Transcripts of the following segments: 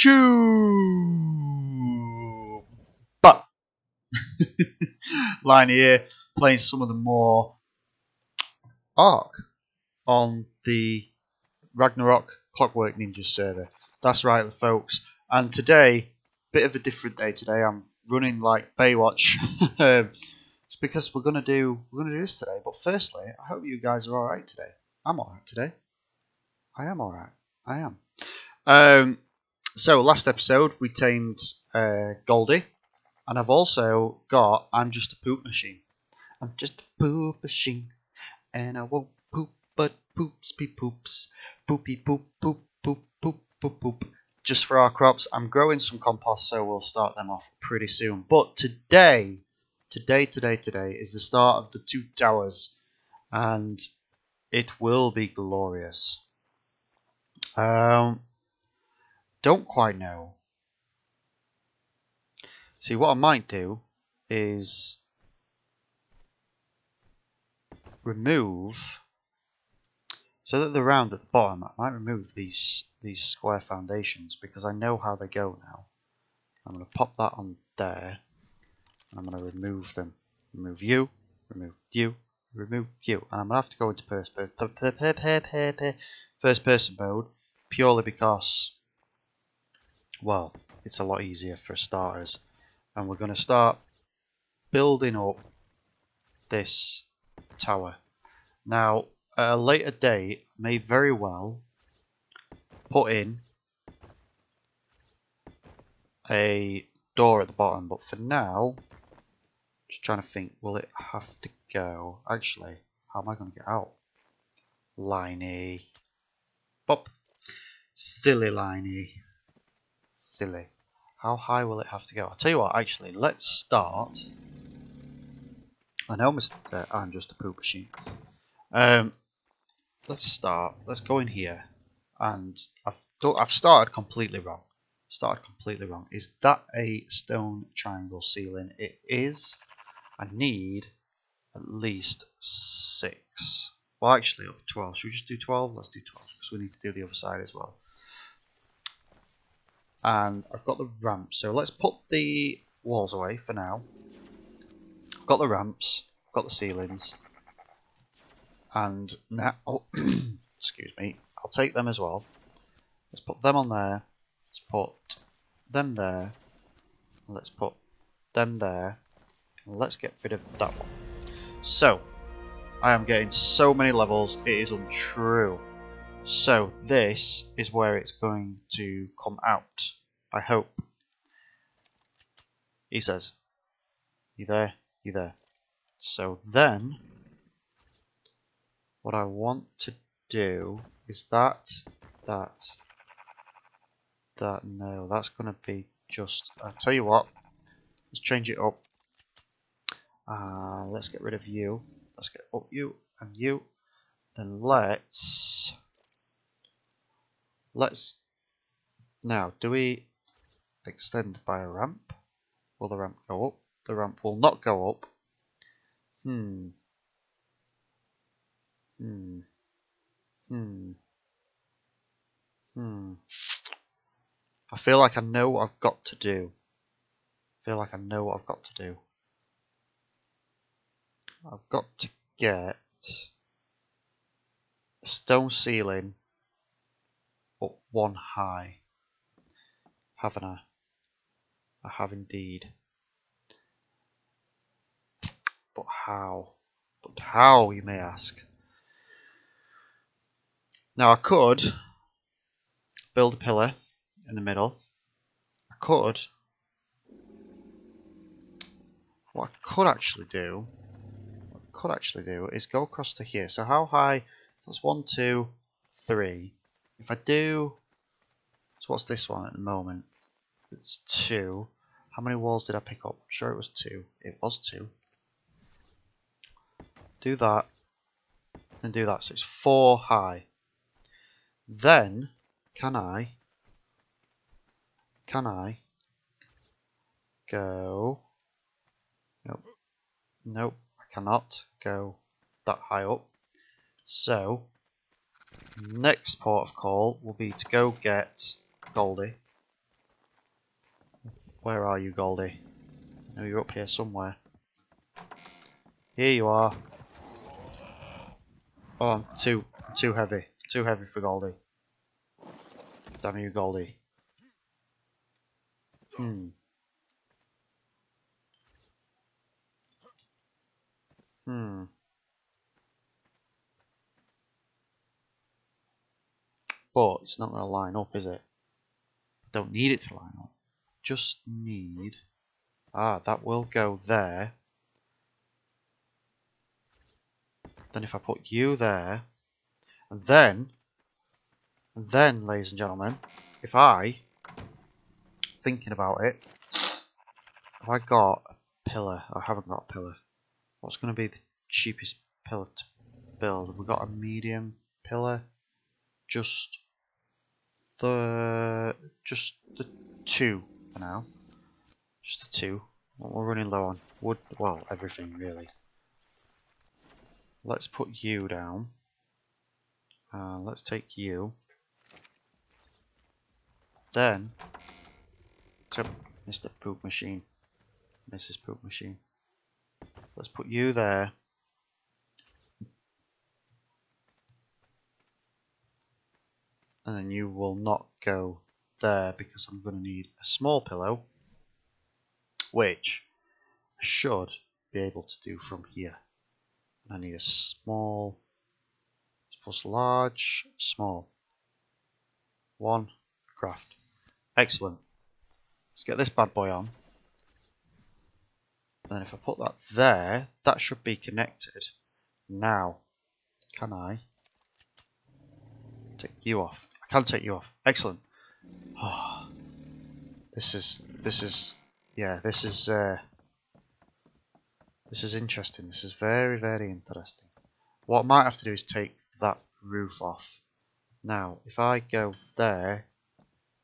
YouTube! But, Lyney here, playing some of the more Ark on the Ragnarok Clockwork Ninja server. That's right, the folks. And today, bit of a different day today. I'm running like Baywatch. Um, it's because we're gonna do we're gonna do this today. But firstly, I hope you guys are all right today. I'm all right today. I am all right. I am. Um, so last episode we tamed uh, Goldie, and I've also got I'm just a poop machine. I'm just a poop machine, and I won't poop, but poops be poops, poopy poop poop poop poop poop poop. Just for our crops, I'm growing some compost, so we'll start them off pretty soon. But today, today, today, today is the start of the two towers, and it will be glorious. Um, don't quite know. See, what I might do is remove so that they're round at the bottom. I might remove these these square foundations because I know how they go now. I'm going to pop that on there. And I'm going to remove them. Remove you, remove you, remove you. And I'm going to have to go into first, first person mode purely because, well, it's a lot easier for starters. And we're going to start building up this tower. Now, at a later date, may very well put in a door at the bottom, but for now, just trying to think, will it have to go? Actually, how am I going to get out? Lyney. Pop. Silly Lyney. Silly. How high will it have to go? I'll tell you what, actually, let's start. I know Mr. I'm just a poop machine. Um, let's start. Let's go in here, and I've I've started completely wrong. Started completely wrong. Is that a stone triangle ceiling? It is. I need at least six. Well, actually, up to twelve. Should we just do twelve? Let's do twelve because we need to do the other side as well. And I've got the ramp, so let's put the walls away for now. I've got the ramps. I've got the ceilings. And now oh, excuse me. I'll take them as well. Let's put them on there. Let's put them there. Let's put them there. Let's get rid of that one. So I am getting so many levels. It is untrue so this is where it's going to come out I hope. He says you there? You there? So then what I want to do is that, that, that, no, that's going to be just, I'll tell you what, let's change it up. Uh, let's get rid of you, let's get up you and you, then let's, let's, now, do we extend by a ramp? Will the ramp go up? The ramp will not go up. Hmm. Hmm. Hmm. Hmm. I feel like I know what I've got to do. I feel like I know what I've got to do. I've got to get a stone ceiling up one high. Haven't I? I have indeed. But how? But how, you may ask? Now I could build a pillar in the middle. I could. What I could actually do, what I could actually do is go across to here. So how high? That's one, two, three. If I do, so what's this one at the moment? It's two. How many walls did I pick up? I'm sure it was two. It was two. Do that, and do that. So it's four high. Then, can I, can I go, nope, nope, I cannot go that high up. So, next port of call will be to go get Goldie Where are you, Goldie? No, you're up here somewhere. Here you are. Oh, I'm too, too heavy. Too heavy for Goldie. Damn you, Goldie. Hmm. Hmm. But it's not going to line up, is it? I don't need it to line up. Just need... Ah, that will go there. Then if I put you there, and then, and then, ladies and gentlemen, if I, thinking about it, have I got a pillar? I haven't got a pillar. What's going to be the cheapest pillar to build? We've got a medium pillar. Just the just the two for now. Just the two. We're running low on wood. Well, everything really. Let's put you down. Uh, let's take you. Then, Mr. Poop Machine, Mrs. Poop Machine. Let's put you there. And then you will not go there because I'm going to need a small pillar, which I should be able to do from here. I need a small, plus large, small. One, craft. Excellent. Let's get this bad boy on. Then if I put that there, that should be connected. Now, can I take you off? I can take you off. Excellent. Oh, this is, this is, yeah, this is, uh, this is interesting. This is very, very interesting. What I might have to do is take that roof off. Now, if I go there,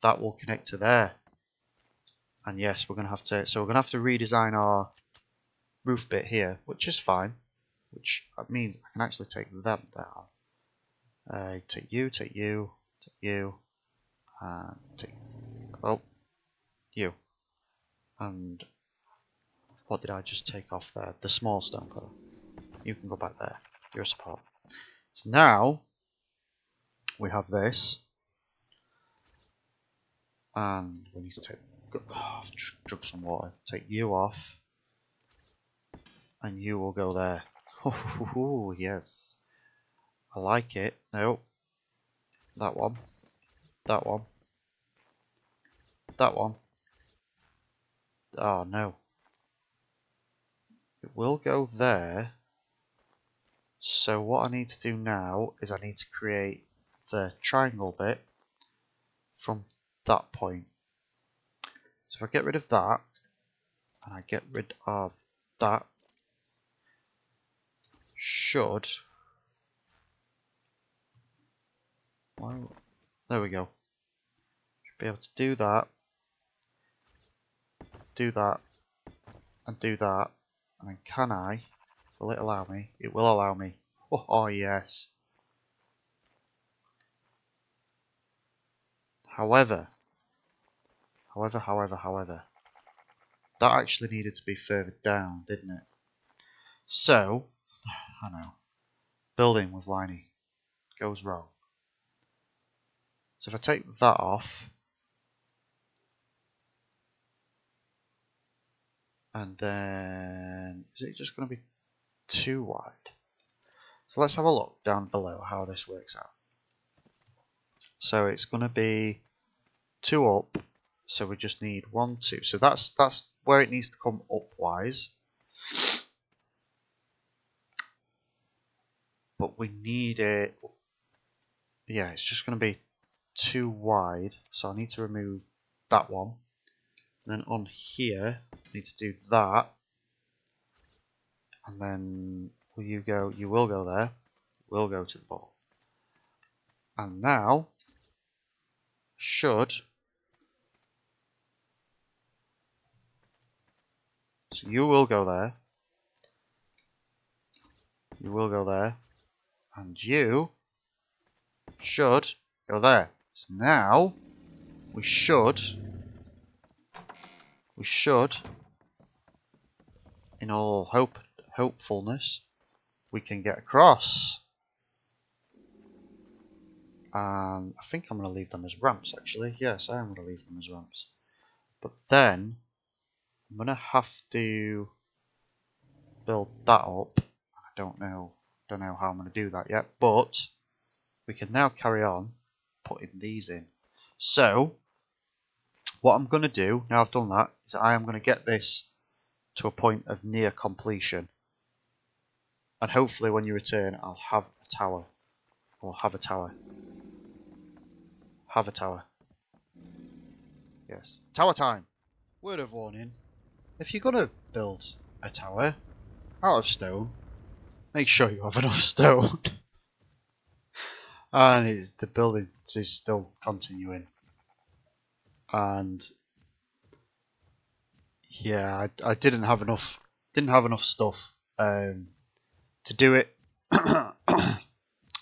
that will connect to there. And yes, we're going to have to, so we're going to have to redesign our roof bit here, which is fine. Which means I can actually take them down. Uh, take you, take you, you, uh, and take, oh, you. And what did I just take off there? The small stone pillar. You can go back there. Your support. So now we have this. And we need to take oh, drink some water. Take you off. And you will go there. Oh yes. I like it. No. That one. That one. That one. Oh no. It will go there. So what I need to do now is I need to create the triangle bit from that point. So if I get rid of that, and I get rid of that, should, well, there we go. Should be able to do that, do that, and do that, and then can I? Will it allow me? It will allow me. Oh, oh yes. However, however, however, however, that actually needed to be further down, didn't it? So, I know, building with Lyney goes wrong. So if I take that off, and then is it just going to be too wide? So let's have a look down below how this works out. So it's going to be two up, so we just need one, two. So that's that's where it needs to come upwise. But we need it. Yeah, it's just going to be too wide, so I need to remove that one. And then on here, I need to do that. And then will you go, you will go there, will go to the ball. And now, should, so you will go there, you will go there, and you should go there. So now, we should we should, in all hope hopefulness, we can get across. And I think I'm going to leave them as ramps actually. Yes, I am going to leave them as ramps. But then, I'm going to have to build that up. I don't know, don't know how I'm going to do that yet, but we can now carry on putting these in. So, what I'm going to do, now I've done that, is I am going to get this to a point of near completion. And hopefully when you return, I'll have a tower. Or have a tower. Have a tower. Yes. Tower time! Word of warning. If you're going to build a tower out of stone, make sure you have enough stone. and the building is still continuing and yeah, I, I didn't have enough didn't have enough stuff um, to do it.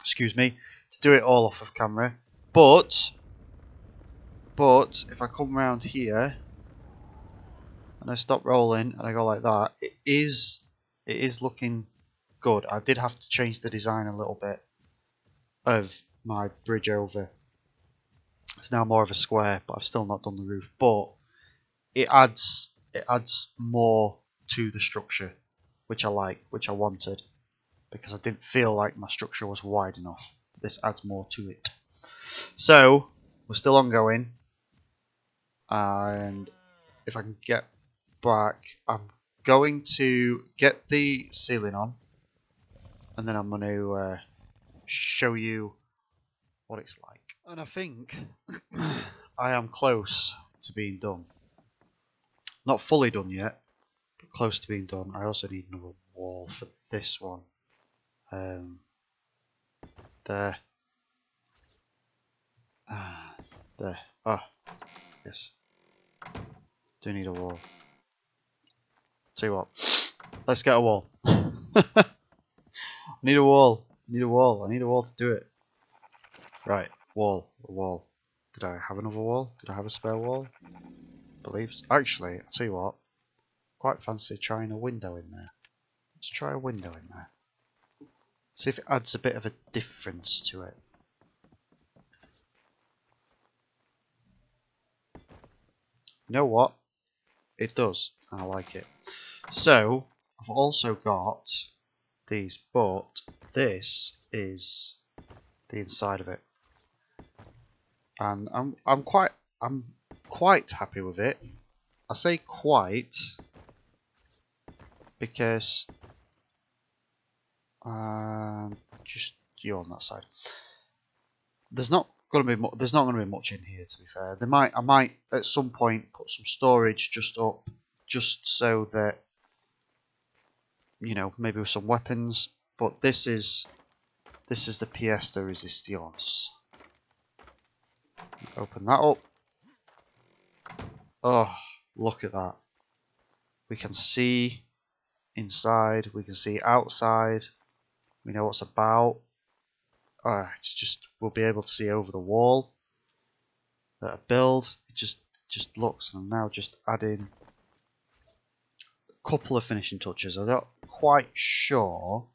excuse me, to do it all off of camera. But but if I come around here and I stop rolling and I go like that, it is it is looking good. I did have to change the design a little bit of my bridge over it's now more of a square, but I've still not done the roof. But it adds it adds more to the structure, which I like, which I wanted, because I didn't feel like my structure was wide enough. This adds more to it. So we're still ongoing, and if I can get back, I'm going to get the ceiling on, and then I'm going to uh, show you what it's like. And I think I am close to being done. Not fully done yet, but close to being done. I also need another wall for this one. Um, there. Ah, there. Ah, yes. Do need a wall. Tell you what, let's get a wall. Need a wall. Need a wall. I need a wall to do it. Right. Wall, a wall. Did I have another wall? Did I have a spare wall? Believes. Actually, I'll tell you what. Quite fancy trying a window in there. Let's try a window in there. See if it adds a bit of a difference to it. You know what? It does, and I like it. So, I've also got these, but this is the inside of it and I'm I'm quite I'm quite happy with it. I say quite because uh, just you on that side. There's not going to be there's not going to be much in here to be fair. There might I might at some point put some storage just up just so that you know maybe with some weapons. But this is this is the pièce de résistance. Open that up. Oh, look at that. We can see inside, we can see outside, we know what's about. Oh, it's just, we'll be able to see over the wall that I build. It just, just looks, and I'm now just adding couple of finishing touches. I'm not quite sure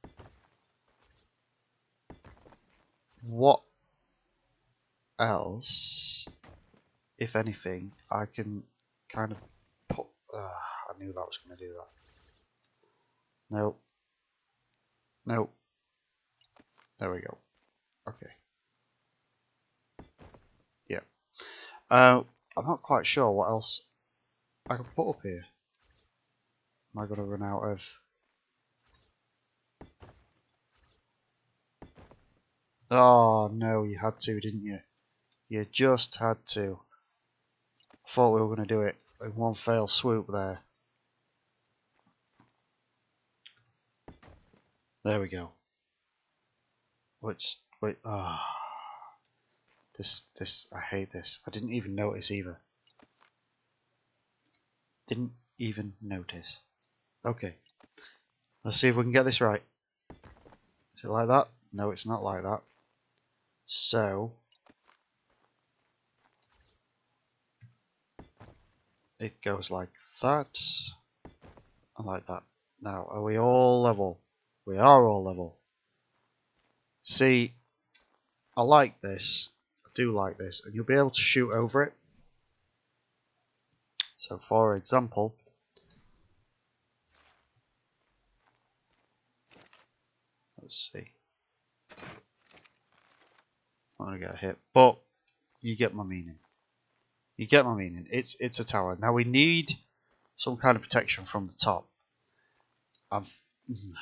what else, if anything, I can kind of put... Uh, I knew that was going to do that. No. No. There we go. Okay. Yeah. Uh, I'm not quite sure what else I can put up here. Am I going to run out of... Oh no, you had to, didn't you? You just had to. Thought we were going to do it in one fail swoop there. There we go. Which, wait, ah. Oh. This, this, I hate this. I didn't even notice either. Didn't even notice. Okay. Let's see if we can get this right. Is it like that? No, it's not like that. So, it goes like that, and like that. Now, are we all level? We are all level. See, I like this. I do like this, and you'll be able to shoot over it. So, for example, let's see. I'm gonna get hit, but you get my meaning. You get my meaning. It's it's a tower. Now we need some kind of protection from the top. I'm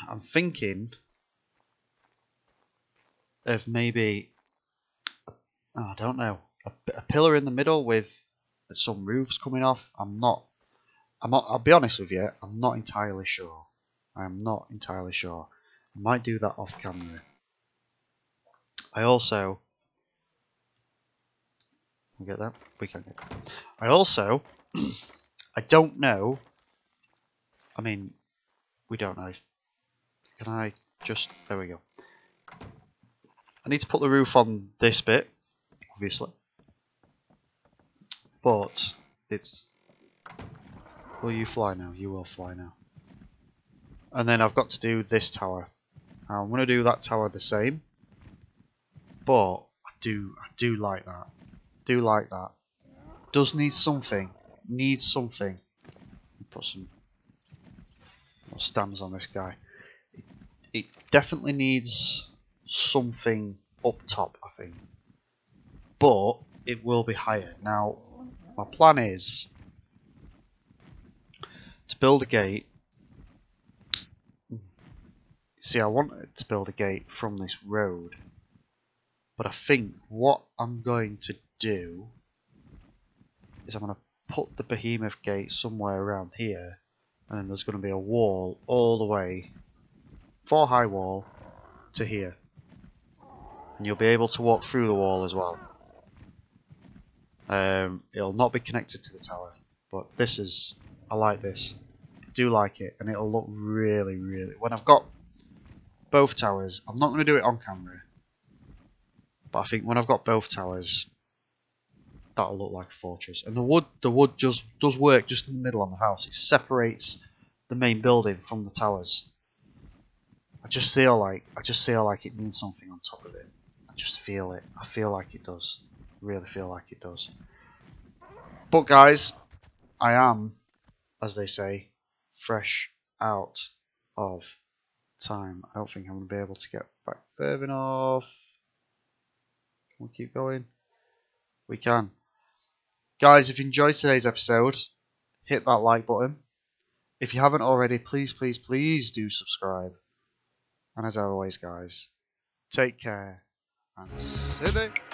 I'm thinking of maybe oh, I don't know a, a pillar in the middle with some roofs coming off. I'm not. I'm not. I'll be honest with you. I'm not entirely sure. I am not entirely sure. I might do that off camera. I also we get that? We can get that. I also, I don't know, I mean, we don't know. If, can I just, there we go. I need to put the roof on this bit, obviously. But, it's, will you fly now? You will fly now. And then I've got to do this tower. I'm going to do that tower the same. But, I do, I do like that do like that. Does need something. Needs something. Put some stamps on this guy. It, it definitely needs something up top, I think. But it will be higher. Now, my plan is to build a gate. See, I wanted to build a gate from this road. But I think what I'm going to do is I'm going to put the behemoth gate somewhere around here and then there's going to be a wall all the way four high wall to here and you'll be able to walk through the wall as well um, it'll not be connected to the tower but this is I like this I do like it and it'll look really really when I've got both towers I'm not going to do it on camera but I think when I've got both towers that'll look like a fortress. And the wood, the wood just does work just in the middle on the house. It separates the main building from the towers. I just feel like I just feel like it needs something on top of it. I just feel it. I feel like it does. Really feel like it does. But guys, I am, as they say, fresh out of time. I don't think I'm going to be able to get back further enough. Can we keep going? We can. Guys, if you enjoyed today's episode, hit that like button. If you haven't already, please, please, please do subscribe. And as always, guys, take care and see you.